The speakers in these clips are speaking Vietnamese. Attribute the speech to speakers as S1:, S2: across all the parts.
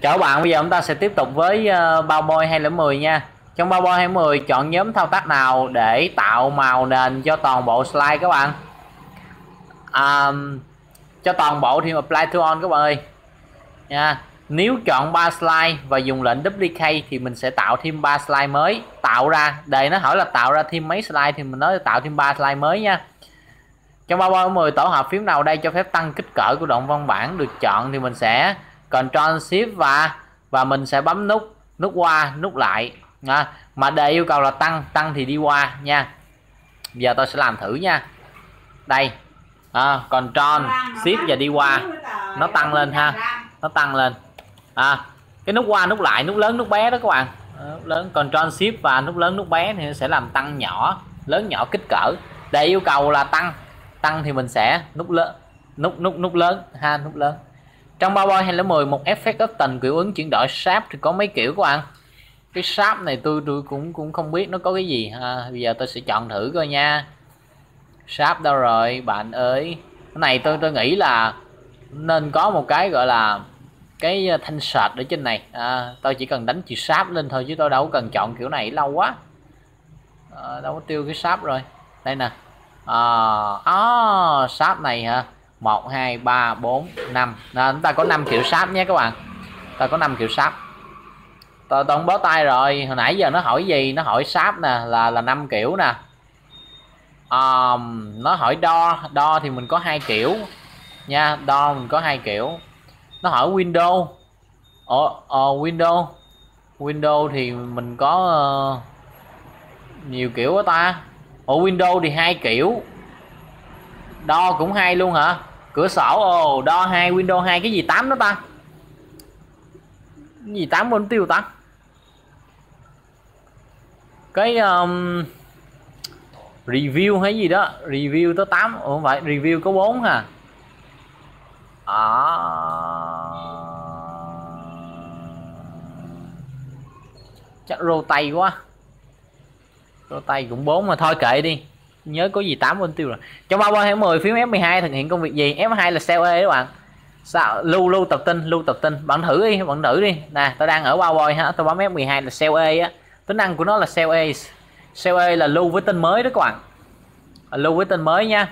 S1: Chào các bạn, bây giờ chúng ta sẽ tiếp tục với ờ, bao bôi 210 nha. Trong bao bôi 210 chọn nhóm thao tác nào để tạo màu nền cho toàn bộ slide các bạn. Um, cho toàn bộ thì apply to on các bạn ơi. Nha. Nếu chọn 3 slide và dùng lệnh duplicate thì mình sẽ tạo thêm 3 slide mới, tạo ra đây nó hỏi là tạo ra thêm mấy slide thì mình nói tạo thêm 3 slide mới nha. Trong bao bôi 10 tổ hợp phím nào đây cho phép tăng kích cỡ của đoạn văn bản được chọn thì mình sẽ Ctrl Shift và và mình sẽ bấm nút nút qua nút lại à, mà đề yêu cầu là tăng tăng thì đi qua nha. Giờ tôi sẽ làm thử nha. Đây à, Ctrl Shift và đi qua. Nó tăng lên ha. Nó tăng lên. À, cái nút qua nút lại nút lớn nút bé đó các bạn. Nút lớn. Ctrl Shift và nút lớn nút bé thì sẽ làm tăng nhỏ lớn nhỏ kích cỡ. Để yêu cầu là tăng tăng thì mình sẽ nút lớn nút nút nút lớn. Ha nút lớn trong PowerPoint 2010 một effect option kiểu ứng chuyển đổi sharp thì có mấy kiểu các bạn cái sharp này tôi tôi cũng cũng không biết nó có cái gì. Ha. bây giờ tôi sẽ chọn thử coi nha. Sharp đâu rồi bạn ơi. Cái này tôi tôi nghĩ là nên có một cái gọi là cái thanh sệt ở trên này. À, tôi chỉ cần đánh chữ sáp lên thôi chứ tôi đâu cần chọn kiểu này lâu quá. À, đâu có tiêu cái sáp rồi. Đây nè. À, à sáp này hả? 1 2 3 4 5 nên chúng ta có 5 kiểu sáp nhé các bạn. Ta có 5 kiểu sáp. Tôi tôi bó tay rồi. Hồi nãy giờ nó hỏi gì? Nó hỏi sáp nè là là 5 kiểu nè. Um, nó hỏi đo. Đo thì mình có hai kiểu nha. Đo mình có hai kiểu. Nó hỏi window. Ờ, ờ window. Window thì mình có uh, nhiều kiểu quá ta. Ở window thì hai kiểu. Đo cũng hay luôn hả? Cửa sổ ồ oh, đo hai windows 2 cái gì 8 đó ta? Cái gì 8 bốn tiêu ta? Cái um, review hay gì đó review tới 8 Ủa không phải review có 4 hả? À... chắc rô tay quá. Rô tay cũng 4 mà thôi kệ đi nhớ có gì 8 bên tiêu rồi. Trong bao tháng 10 phím F12 thực hiện công việc gì? F2 là cell E các bạn. Sao? Lưu lưu tập tin, lưu tập tin. Bạn thử đi, bạn thử đi. Nè tôi đang ở bao ha. Tôi bấm F12 là cell E á. Tính năng của nó là cell E. Cell E là lưu với tin mới đó các bạn. À, lưu với tin mới nha.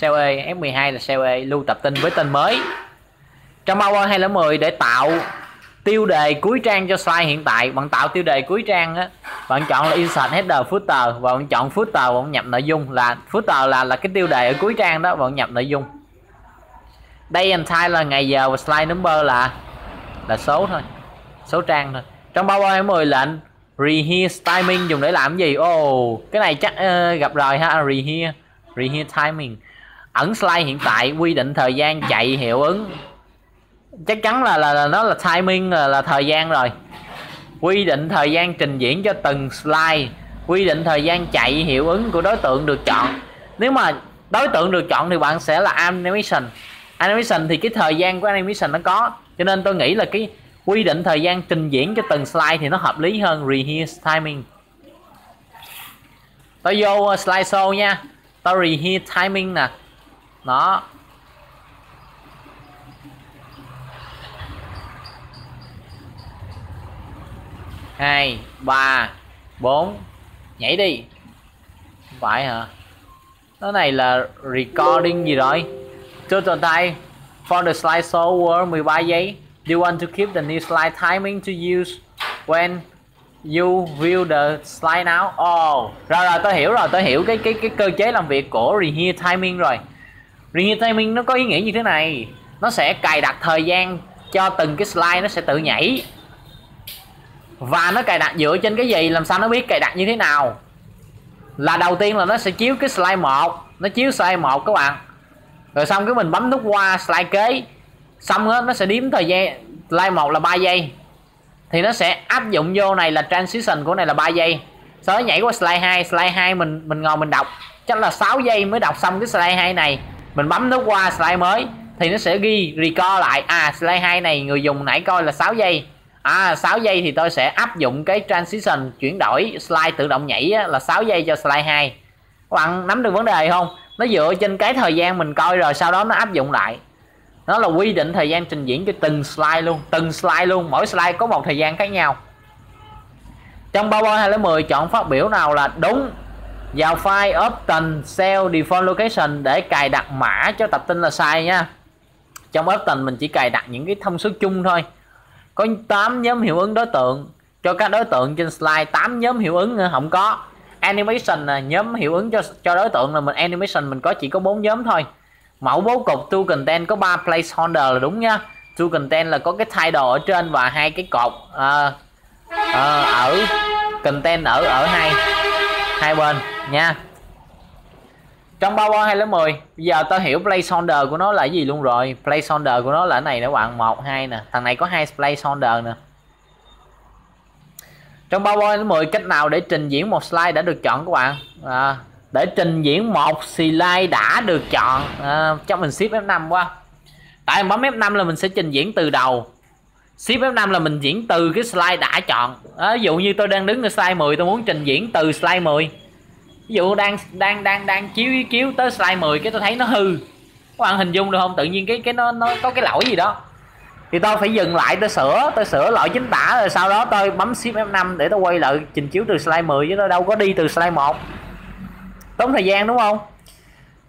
S1: Cell E F12 là cell E lưu tập tin với tin mới. Trong bao boy 210 để tạo tiêu đề cuối trang cho slide hiện tại. Bạn tạo tiêu đề cuối trang á bạn chọn là insert header footer và bạn chọn footer bạn nhập nội dung là footer là là cái tiêu đề ở cuối trang đó bạn nhập nội dung. Đây and time là ngày giờ và slide number là là số thôi số trang thôi. Trong bao 10 lệnh rehear timing dùng để làm gì? Oh, cái này chắc uh, gặp rồi ha rehear rehear timing ẩn slide hiện tại quy định thời gian chạy hiệu ứng chắc chắn là là, là nó là timing là, là thời gian rồi. Quy định thời gian trình diễn cho từng slide. Quy định thời gian chạy hiệu ứng của đối tượng được chọn. Nếu mà đối tượng được chọn thì bạn sẽ là animation. Animation thì cái thời gian của animation nó có. Cho nên tôi nghĩ là cái quy định thời gian trình diễn cho từng slide thì nó hợp lý hơn rehearse timing. Tôi vô slide show nha. Tôi rehearse timing nè. Đó. Hai, ba, bốn. Nhảy đi. Không phải hả? Cái này là recording gì rồi? Total time for the slide show were 13 giây. Do you want to keep the new slide timing to use when you view the slide now? Oh rồi rồi tôi hiểu rồi tôi hiểu cái cái cái cơ chế làm việc của rehear timing rồi. Rehear timing nó có ý nghĩa như thế này. Nó sẽ cài đặt thời gian cho từng cái slide nó sẽ tự nhảy và nó cài đặt dựa trên cái gì? Làm sao nó biết cài đặt như thế nào? Là đầu tiên là nó sẽ chiếu cái slide 1 nó chiếu slide 1 các bạn. Rồi xong cái mình bấm nút qua slide kế. Xong đó, nó sẽ đếm thời gian. Slide 1 là 3 giây. Thì nó sẽ áp dụng vô này là transition của này là 3 giây. Sau đó nhảy qua slide 2 slide 2 mình mình ngồi mình đọc. Chắc là 6 giây mới đọc xong cái slide 2 này. Mình bấm nút qua slide mới. Thì nó sẽ ghi record lại. À slide 2 này người dùng nãy coi là 6 giây à 6 giây thì tôi sẽ áp dụng cái transition chuyển đổi slide tự động nhảy á, là 6 giây cho slide 2 các bạn nắm được vấn đề không? Nó dựa trên cái thời gian mình coi rồi sau đó nó áp dụng lại. Nó là quy định thời gian trình diễn cho từng slide luôn từng slide luôn mỗi slide có một thời gian khác nhau. Trong PowerPoint 2010 chọn phát biểu nào là đúng? Vào file Option Cell Default Location để cài đặt mã cho tập tin là sai nha. Trong Option mình chỉ cài đặt những cái thông số chung thôi có 8 nhóm hiệu ứng đối tượng. Cho các đối tượng trên slide 8 nhóm hiệu ứng không có. Animation là nhóm hiệu ứng cho cho đối tượng là mình animation mình có chỉ có bốn nhóm thôi. Mẫu bố cục to content có 3 placeholder là đúng nhá to content là có cái title ở trên và hai cái cột à, à, ở. Content ở ở hai hai bên nha trong PowerPoint 2010 bây giờ tao hiểu placeholder của nó là gì luôn rồi. Placeholder của nó là cái này nữa bạn một hai nè. Thằng này có hai placeholder nè. Trong PowerPoint 10 cách nào để trình diễn một slide đã được chọn các bạn? À, để trình diễn một slide đã được chọn. À, cho mình ship F5 quá. Tại bấm F5 là mình sẽ trình diễn từ đầu. Ship F5 là mình diễn từ cái slide đã chọn. À, ví dụ như tôi đang đứng ở slide 10 tôi muốn trình diễn từ slide 10 ví dụ đang đang đang đang chiếu chiếu tới slide 10 cái tôi thấy nó hư. Các bạn hình dung được không? Tự nhiên cái cái nó nó có cái lỗi gì đó. Thì tôi phải dừng lại tôi sửa tôi sửa lỗi chính tả rồi sau đó tôi bấm shift F5 để tôi quay lại trình chiếu từ slide 10 chứ tôi đâu có đi từ slide 1 tốn thời gian đúng không?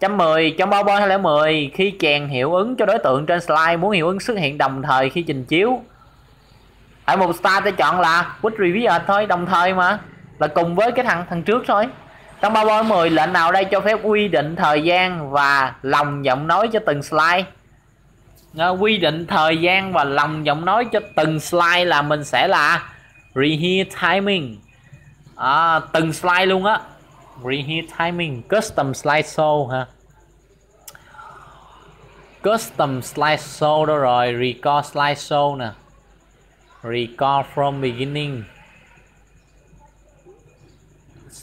S1: 110 trong PowerPoint 2010 khi chèn hiệu ứng cho đối tượng trên slide, muốn hiệu ứng xuất hiện đồng thời khi trình chiếu. Ở một star tôi chọn là quick review thôi, đồng thời mà. Là cùng với cái thằng thằng trước thôi trong PowerPoint 10 lệnh nào đây cho phép quy định thời gian và lòng giọng nói cho từng slide? Quy định thời gian và lòng giọng nói cho từng slide là mình sẽ là reheat timing. À, từng slide luôn á. Reheat timing custom slide show ha custom slide show đâu rồi record slide show nè. Record from beginning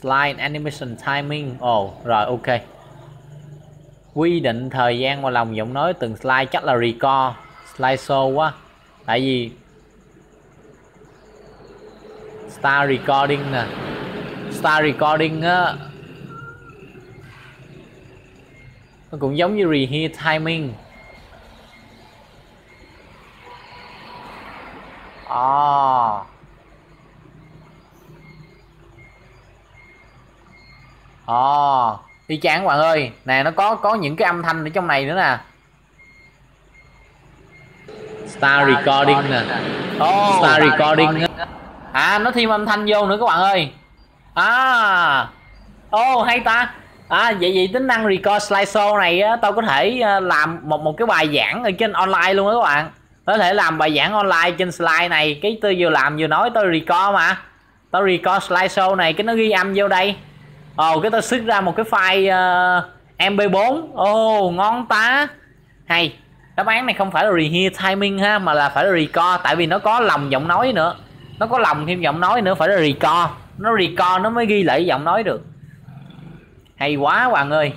S1: slide animation timing. Ồ oh, rồi ok. Quy định thời gian và lòng giọng nói từng slide chắc là record. Slideshow quá. Tại vì start recording nè. Start recording á nó cũng giống như reheat timing à. à y chang các bạn ơi nè nó có có những cái âm thanh ở trong này nữa nè. Star recording nè. oh, Star recording à nó thêm âm thanh vô nữa các bạn ơi. À. Ô oh, hay ta. À vậy vậy tính năng record slideshow này á tao có thể à, làm một một cái bài giảng ở trên online luôn á các bạn. Có thể làm bài giảng online trên slide này. Cái tôi vừa làm vừa nói tôi record mà. Tao record slideshow này cái nó ghi âm vô đây ồ oh, cái tao xuất ra một cái file ờ, uh, mp4 ồ oh, ngon tá hay đáp án này không phải là rehear timing ha mà là phải là record tại vì nó có lòng giọng nói nữa. Nó có lòng thêm giọng nói nữa phải là record. Nó record nó mới ghi lại giọng nói được. Hay quá bạn ơi.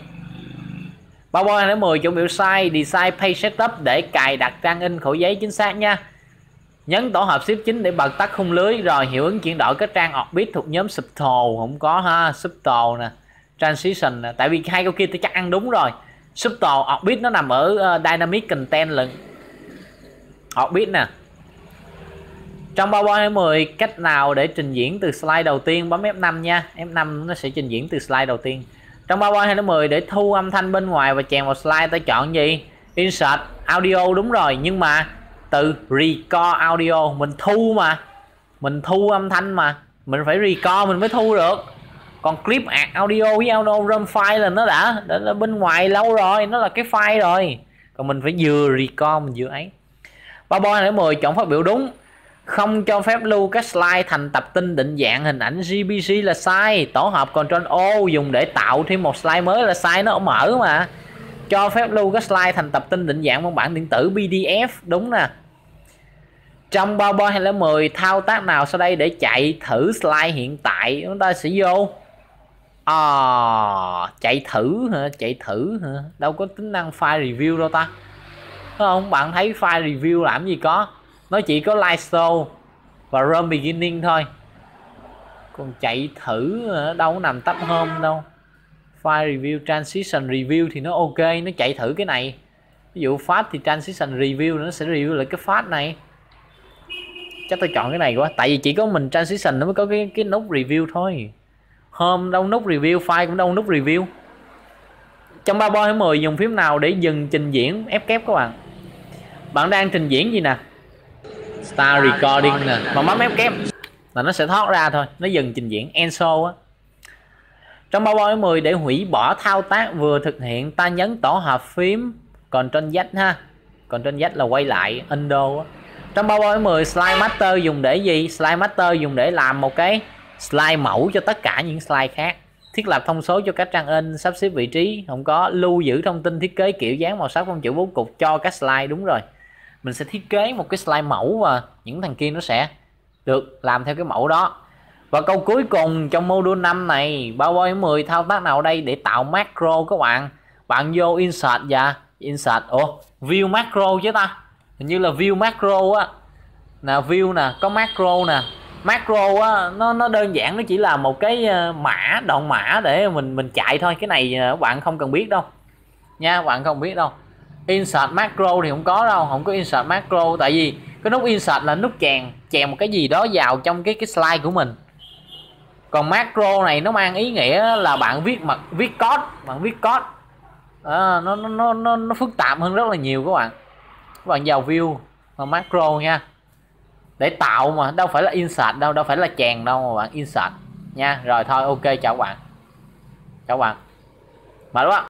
S1: Bao bôi nó 10 chuẩn biểu sai design page setup để cài đặt trang in khổ giấy chính xác nha nhấn tổ hợp shift chính để bật tắt khung lưới rồi hiệu ứng chuyển đổi các trang orbit thuộc nhóm subtle không có ha subtle nè transition nè. Tại vì hai câu kia tôi chắc ăn đúng rồi. Subtle orbit nó nằm ở uh, dynamic content lận. Orbit nè. Trong PowerPoint 10 cách nào để trình diễn từ slide đầu tiên? Bấm F5 nha. F5 nó sẽ trình diễn từ slide đầu tiên. Trong PowerPoint 2010 để thu âm thanh bên ngoài và chèn vào slide ta chọn gì? Insert audio đúng rồi. Nhưng mà từ record audio. Mình thu mà. Mình thu âm thanh mà. Mình phải record mình mới thu được. Còn clip audio với audio rom file là nó đã, đã là bên ngoài lâu rồi nó là cái file rồi. Còn mình phải vừa record mình vừa ấy. Ba boy nữa 10 chọn phát biểu đúng. Không cho phép lưu các slide thành tập tin định dạng hình ảnh GPC là sai. Tổ hợp Ctrl O dùng để tạo thêm một slide mới là sai nó mở mà cho phép lưu các slide thành tập tin định dạng văn bản điện tử PDF đúng nè. Trong PowerPoint 2010 thao tác nào sau đây để chạy thử slide hiện tại? Chúng ta sẽ vô. À, chạy thử hả? Chạy thử hả? Đâu có tính năng file review đâu ta. Đúng không? Bạn thấy file review làm gì có? Nó chỉ có live show và run beginning thôi. Còn chạy thử đâu có nằm tắt hôm đâu file review, transition review thì nó ok, nó chạy thử cái này. Ví dụ phát thì transition review nó sẽ review lại cái phát này. Chắc tôi chọn cái này quá, tại vì chỉ có mình transition nó mới có cái cái nút review thôi. Hôm đâu nút review, file cũng đâu nút review. Trong ba boy 10 dùng phím nào để dừng trình diễn? Ép kép các bạn. Bạn đang trình diễn gì nè? Start recording nè. Mà bấm ép kép là nó sẽ thoát ra thôi, nó dừng trình diễn. Enso á trong PowerPoint 10 để hủy bỏ thao tác vừa thực hiện, ta nhấn tổ hợp phím, còn trên Z ha. Còn trên Z là quay lại undo á. Trong PowerPoint 10 slide master dùng để gì? Slide master dùng để làm một cái slide mẫu cho tất cả những slide khác. Thiết lập thông số cho các trang in, sắp xếp vị trí, không có lưu giữ thông tin thiết kế kiểu dáng màu sắc phong chữ bố cục cho các slide, đúng rồi. Mình sẽ thiết kế một cái slide mẫu và những thằng kia nó sẽ được làm theo cái mẫu đó và câu cuối cùng trong module 5 này, bao PowerPoint 10 thao tác nào đây để tạo macro các bạn? Bạn vô insert và insert. Ồ view macro chứ ta? Hình như là view macro á. Nè, view nè, có macro nè. Macro á, nó nó đơn giản, nó chỉ là một cái ờ, mã, đoạn mã để mình mình chạy thôi. Cái này ờ, bạn không cần biết đâu. Nha, bạn không biết đâu. Insert macro thì không có đâu, không có insert macro. Tại vì cái nút insert là nút chèn chèn một cái gì đó vào trong cái cái slide của mình còn macro này nó mang ý nghĩa là bạn viết mặt viết code bạn viết code. À, nó, nó nó nó phức tạp hơn rất là nhiều các bạn. Các bạn vào view và macro nha. Để tạo mà đâu phải là insert đâu đâu phải là chèn đâu mà bạn insert nha. Rồi thôi ok chào bạn. Chào bạn. Mời các